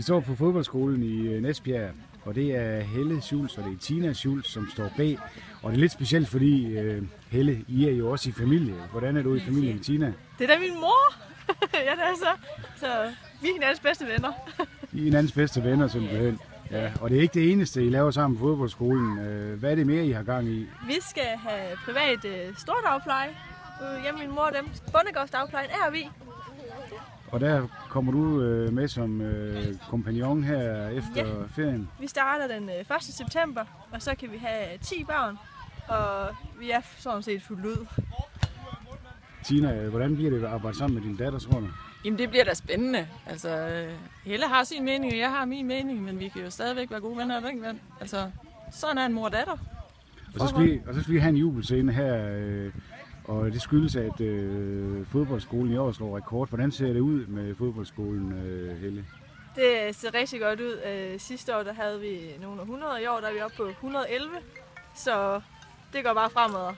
Vi står på fodboldskolen i øh, Næsbjerg, og det er Helle Schulz, og det er Tina Schulz, som står bag. Og det er lidt specielt, fordi øh, Helle, I er jo også i familie. Hvordan er du i familie med Tina? Det er da min mor. ja, det er så. Så vi er hinandens bedste venner. I er hinandens bedste venner simpelthen. Ja, og det er ikke det eneste, I laver sammen på fodboldskolen. Øh, Hvad er det mere, I har gang i? Vi skal have privat øh, stordagpleje. Øh, hjemme min mor og dem. Bundegårdsdagplejen er vi. Og der kommer du øh, med som øh, kompagnon her efter Ja. ferien. Vi starter den øh, 1. september, og så kan vi have 10 børn. Og vi er sådan set fuldt ud. Tina, øh, hvordan bliver det at arbejde sammen med din datter, tror du? Jamen det bliver da spændende. Altså, øh, Helle har sin mening, og jeg har min mening, men vi kan jo stadigvæk være gode venner, er det ikke, ven? Altså, sådan er en mor og datter. Og så skal vi, og så skal vi have en jubelscene her, øh, og det skyldes, at øh, fodboldskolen i år slår rekord. Hvordan ser det ud med fodboldskolen, øh, Helle? Det ser rigtig godt ud. Øh, sidste år der havde vi nogle 100, i år der er vi oppe på 111. Så det går bare fremad.